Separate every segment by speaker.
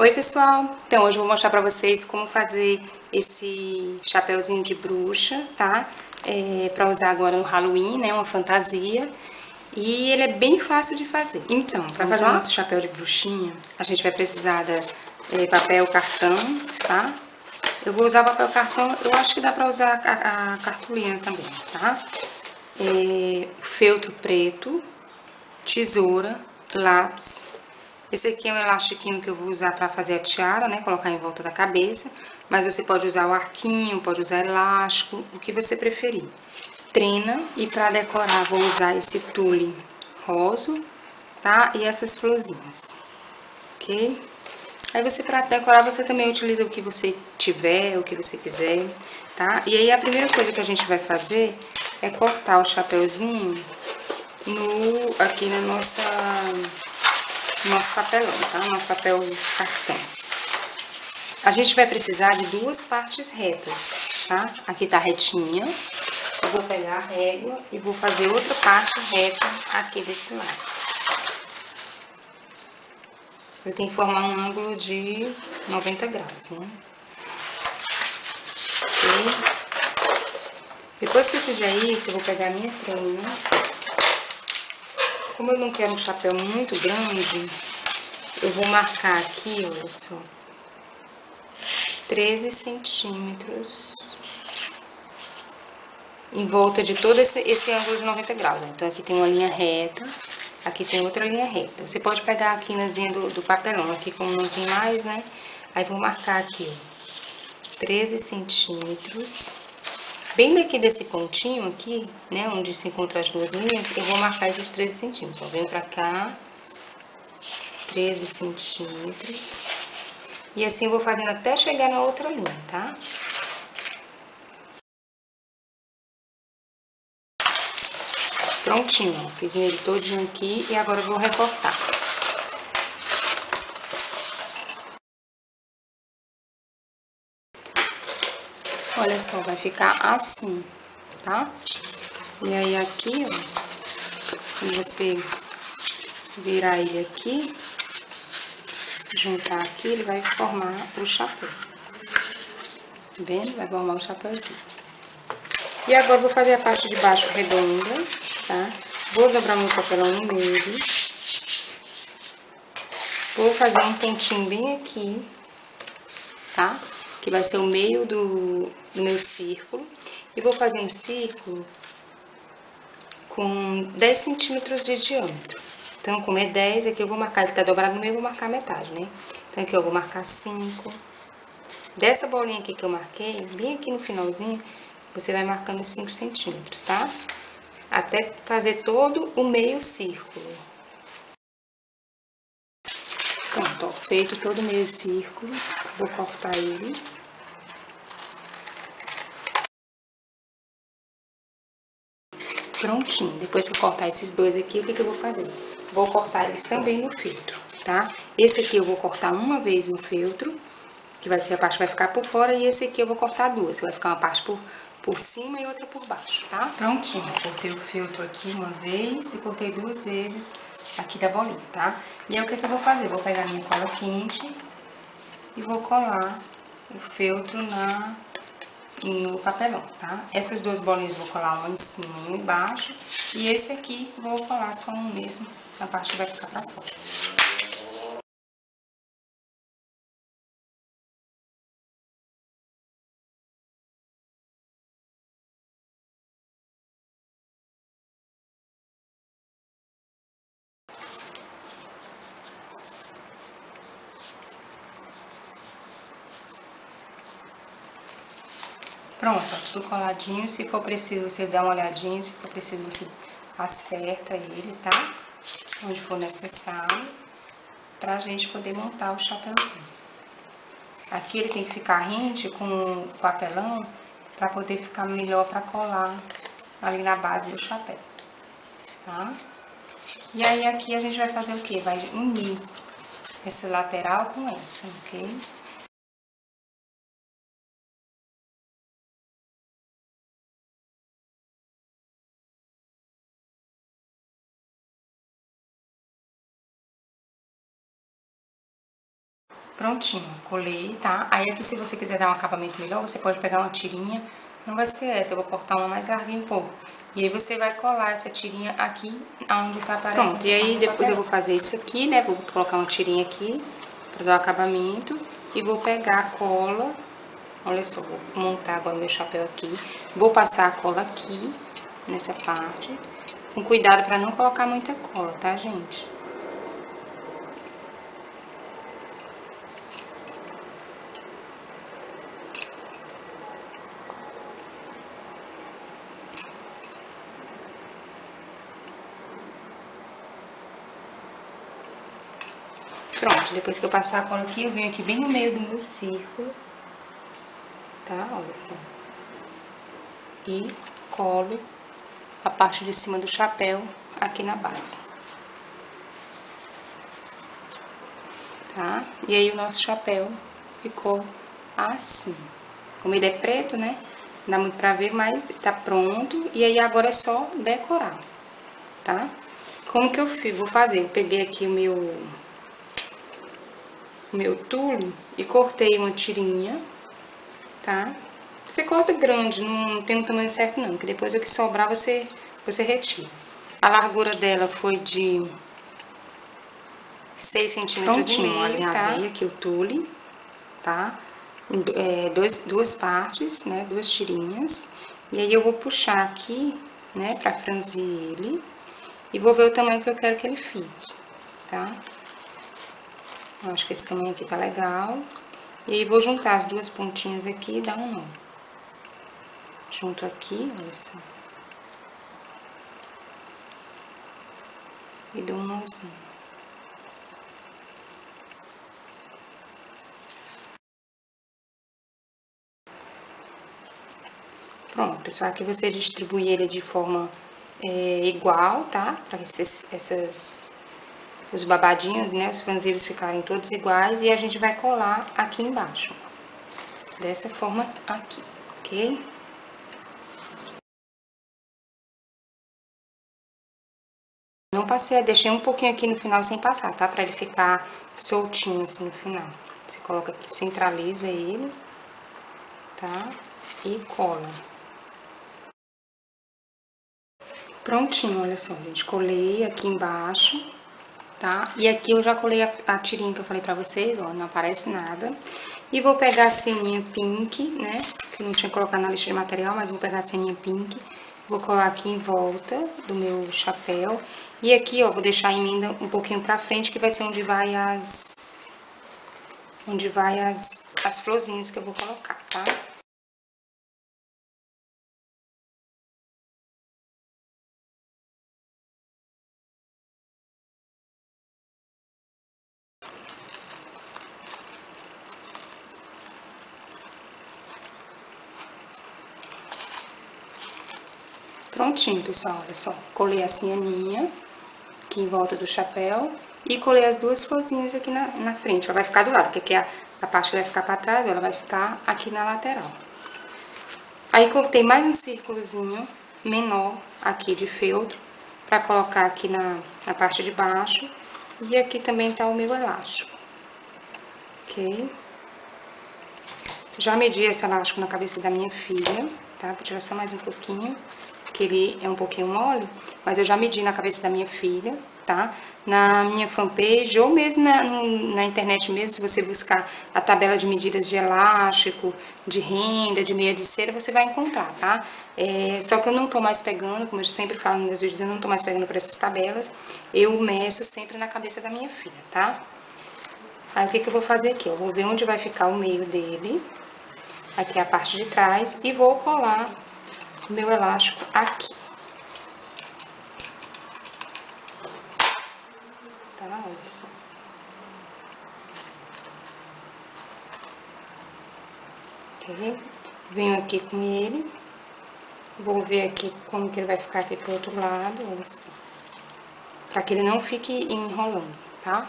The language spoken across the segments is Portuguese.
Speaker 1: Oi pessoal, então hoje eu vou mostrar pra vocês como fazer esse chapéuzinho de bruxa, tá? É, pra usar agora no Halloween, né, uma fantasia. E ele é bem fácil de fazer. Então, pra fazer o nosso chapéu de bruxinha, a gente vai precisar de é, papel cartão, tá? Eu vou usar papel cartão, eu acho que dá pra usar a, a cartolina também, tá? É, feltro preto, tesoura, lápis, esse aqui é um elastiquinho que eu vou usar para fazer a tiara, né? Colocar em volta da cabeça. Mas você pode usar o arquinho, pode usar elástico, o que você preferir. Trena e para decorar vou usar esse tule rosa, tá? E essas florzinhas, ok? Aí você, para decorar, você também utiliza o que você tiver, o que você quiser, tá? E aí a primeira coisa que a gente vai fazer é cortar o chapéuzinho no, aqui na nossa nosso papelão, tá? Nosso papel cartão. A gente vai precisar de duas partes retas, tá? Aqui tá retinha. Eu vou pegar a régua e vou fazer outra parte reta aqui desse lado. Eu tenho que formar um ângulo de 90 graus, né? Ok? Depois que eu fizer isso, eu vou pegar a minha trena como eu não quero um chapéu muito grande, eu vou marcar aqui, olha só, 13 centímetros em volta de todo esse, esse ângulo de 90 graus. Né? Então, aqui tem uma linha reta, aqui tem outra linha reta. Você pode pegar a quinazinha do, do papelão, aqui como não tem mais, né? Aí, vou marcar aqui, 13 centímetros Bem daqui desse pontinho aqui, né, onde se encontram as duas linhas, eu vou marcar esses 13 centímetros. Ó, venho pra cá, 13 centímetros. E assim eu vou fazendo até chegar na outra linha, tá? Prontinho, ó, fiz ele todinho aqui e agora eu vou recortar. Olha só, vai ficar assim, tá? E aí aqui, ó, quando você virar ele aqui, juntar aqui, ele vai formar o chapéu. Tá vendo? Vai formar o chapéuzinho. E agora vou fazer a parte de baixo redonda, tá? Vou dobrar meu papelão no meio. Vou fazer um pontinho bem aqui, tá? Que vai ser o meio do, do meu círculo. E vou fazer um círculo com 10 centímetros de diâmetro. Então, como é 10, aqui eu vou marcar, ele tá dobrado no meio, eu vou marcar metade, né? Então, aqui eu vou marcar 5. Dessa bolinha aqui que eu marquei, bem aqui no finalzinho, você vai marcando 5 centímetros, tá? Até fazer todo o meio círculo. Pronto, ó, feito todo o meio círculo, vou cortar ele. Prontinho. Depois que eu cortar esses dois aqui, o que, que eu vou fazer? Vou cortar eles também no feltro, tá? Esse aqui eu vou cortar uma vez no feltro, que vai ser a parte que vai ficar por fora, e esse aqui eu vou cortar duas, vai ficar uma parte por, por cima e outra por baixo, tá? Prontinho, cortei o feltro aqui uma vez e cortei duas vezes aqui da bolinha, tá? E aí, o que, que eu vou fazer? Vou pegar minha cola quente e vou colar o feltro na, no papelão, tá? Essas duas bolinhas vou colar uma em cima e uma embaixo. E esse aqui vou colar só um mesmo, na parte vai ficar pra fora. Pronto, tudo coladinho. Se for preciso, você dá uma olhadinha. Se for preciso, você acerta ele, tá? Onde for necessário. Pra gente poder montar o chapéuzinho. Aqui ele tem que ficar rente com o papelão pra poder ficar melhor pra colar ali na base do chapéu, tá? E aí aqui a gente vai fazer o quê? Vai unir essa lateral com essa, ok? Prontinho, colei, tá? Aí aqui se você quiser dar um acabamento melhor, você pode pegar uma tirinha, não vai ser essa, eu vou cortar uma mais larguinha um pouco. E aí você vai colar essa tirinha aqui, onde tá aparecendo. Pronto, e aí depois eu vou fazer isso aqui, né? Vou colocar uma tirinha aqui, pra dar o acabamento. E vou pegar a cola, olha só, vou montar agora o meu chapéu aqui. Vou passar a cola aqui, nessa parte. Com cuidado pra não colocar muita cola, tá, gente? Pronto, depois que eu passar a cola aqui, eu venho aqui bem no meio do meu círculo, tá? Olha só. E colo a parte de cima do chapéu aqui na base. Tá? E aí o nosso chapéu ficou assim. Como ele é preto, né? Não dá muito pra ver, mas tá pronto. E aí agora é só decorar, tá? Como que eu fiz? Vou fazer? Eu peguei aqui o meu meu tule e cortei uma tirinha, tá? Você corta grande, não tem um tamanho certo não, que depois o que sobrar você, você retira. A largura dela foi de 6 centímetros e meio, tá? aqui o tule, tá? É, dois, duas partes, né? Duas tirinhas. E aí eu vou puxar aqui, né? Pra franzir ele. E vou ver o tamanho que eu quero que ele fique, tá? Eu acho que esse tamanho aqui tá legal. E aí, vou juntar as duas pontinhas aqui e dar um nó. Junto aqui, olha só. E dou um nózinho. Pronto, pessoal, aqui você distribui ele de forma é, igual, tá? Para esses, essas os babadinhos, né, os franzidos ficarem todos iguais e a gente vai colar aqui embaixo, dessa forma aqui, ok? Não passei, deixei um pouquinho aqui no final sem passar, tá? Pra ele ficar soltinho assim no final. Você coloca aqui, centraliza ele, tá? E cola. Prontinho, olha só, gente, colei aqui embaixo tá? E aqui eu já colei a, a tirinha que eu falei pra vocês, ó, não aparece nada. E vou pegar a ceninha pink, né? Que não tinha colocado na lista de material, mas vou pegar a ceninha pink. Vou colar aqui em volta do meu chapéu. E aqui, ó, vou deixar a emenda um pouquinho pra frente, que vai ser onde vai as... Onde vai as, as florzinhas que eu vou colocar, tá? Prontinho, pessoal, olha só. Colei a cianinha aqui em volta do chapéu e colei as duas florzinhas aqui na, na frente. Ela vai ficar do lado, porque aqui é a, a parte que vai ficar pra trás, ela vai ficar aqui na lateral. Aí, cortei mais um círculozinho menor aqui de feltro pra colocar aqui na, na parte de baixo. E aqui também tá o meu elástico. Ok? Já medi esse elástico na cabeça da minha filha, tá? Vou tirar só mais um pouquinho que ele é um pouquinho mole, mas eu já medi na cabeça da minha filha, tá? Na minha fanpage ou mesmo na, na internet mesmo, se você buscar a tabela de medidas de elástico, de renda, de meia de cera, você vai encontrar, tá? É, só que eu não tô mais pegando, como eu sempre falo nos meus vídeos, eu não tô mais pegando por essas tabelas, eu meço sempre na cabeça da minha filha, tá? Aí, o que que eu vou fazer aqui? Eu vou ver onde vai ficar o meio dele, aqui é a parte de trás, e vou colar meu elástico aqui. Tá, olha só. Ok? Venho aqui com ele. Vou ver aqui como que ele vai ficar aqui pro outro lado, só. Pra que ele não fique enrolando, tá?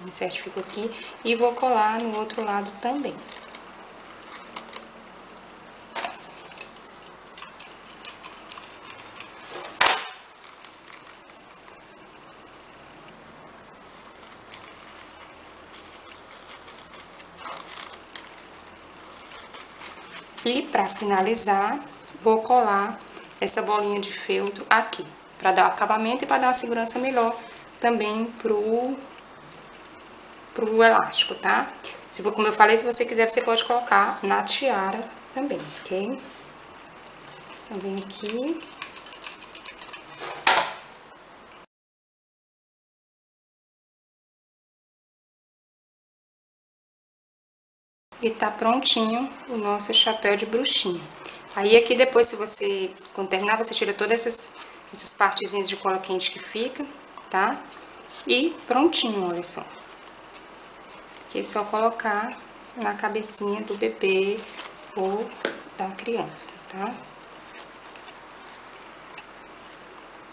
Speaker 1: Me certifico aqui. E vou colar no outro lado também. E para finalizar, vou colar essa bolinha de feltro aqui, para dar acabamento e para dar uma segurança melhor também pro, pro elástico, tá? Se, como eu falei, se você quiser, você pode colocar na tiara também, ok? Então, vem aqui. E tá prontinho o nosso chapéu de bruxinha. Aí aqui depois, se você, quando terminar, você tira todas essas, essas partezinhas de cola quente que fica, tá? E prontinho, olha só. Aqui é só colocar na cabecinha do bebê ou da criança, tá?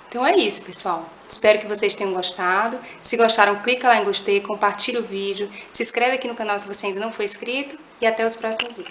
Speaker 1: Então é isso, pessoal. Espero que vocês tenham gostado. Se gostaram, clica lá em gostei, compartilha o vídeo, se inscreve aqui no canal se você ainda não for inscrito e até os próximos vídeos.